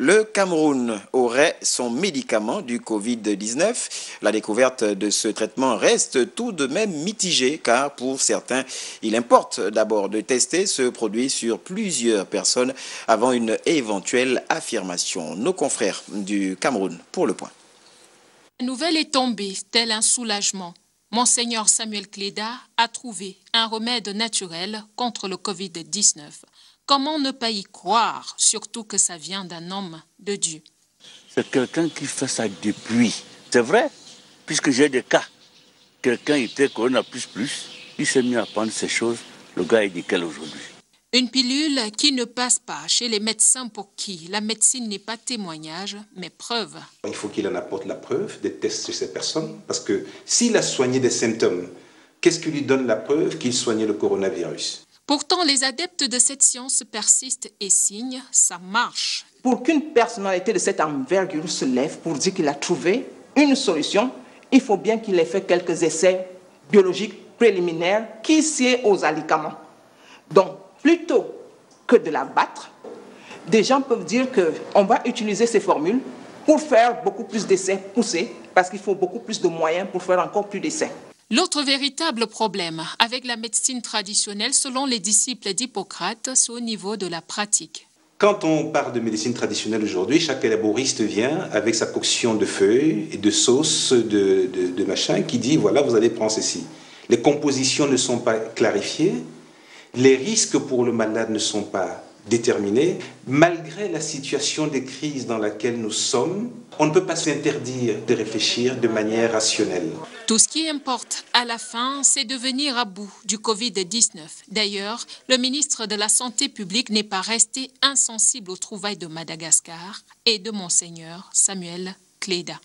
Le Cameroun aurait son médicament du Covid-19. La découverte de ce traitement reste tout de même mitigée car pour certains, il importe d'abord de tester ce produit sur plusieurs personnes avant une éventuelle affirmation. Nos confrères du Cameroun pour le point. La nouvelle est tombée, tel un soulagement. Monseigneur Samuel Cléda a trouvé un remède naturel contre le Covid-19. Comment ne pas y croire, surtout que ça vient d'un homme de Dieu? C'est quelqu'un qui fait ça depuis. C'est vrai, puisque j'ai des cas. Quelqu'un était Corona plus plus, il s'est mis à prendre ces choses, le gars est nickel aujourd'hui. Une pilule qui ne passe pas chez les médecins pour qui la médecine n'est pas témoignage, mais preuve. Il faut qu'il en apporte la preuve des tests sur ces personnes, parce que s'il a soigné des symptômes, qu'est-ce qui lui donne la preuve qu'il soignait le coronavirus? Pourtant, les adeptes de cette science persistent et signent, ça marche. Pour qu'une personnalité de cette envergure se lève pour dire qu'il a trouvé une solution, il faut bien qu'il ait fait quelques essais biologiques préliminaires qui sied aux alicaments. Donc, plutôt que de la battre, des gens peuvent dire qu'on va utiliser ces formules pour faire beaucoup plus d'essais poussés, parce qu'il faut beaucoup plus de moyens pour faire encore plus d'essais. L'autre véritable problème avec la médecine traditionnelle, selon les disciples d'Hippocrate, c'est au niveau de la pratique. Quand on parle de médecine traditionnelle aujourd'hui, chaque élaboriste vient avec sa coction de feuilles et de sauces, de, de, de machin, qui dit voilà, vous allez prendre ceci. Les compositions ne sont pas clarifiées, les risques pour le malade ne sont pas déterminés. Malgré la situation de crise dans laquelle nous sommes, on ne peut pas s'interdire de réfléchir de manière rationnelle. Tout ce qui importe à la fin, c'est de venir à bout du Covid-19. D'ailleurs, le ministre de la Santé publique n'est pas resté insensible aux trouvailles de Madagascar et de Monseigneur Samuel Cléda.